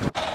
you.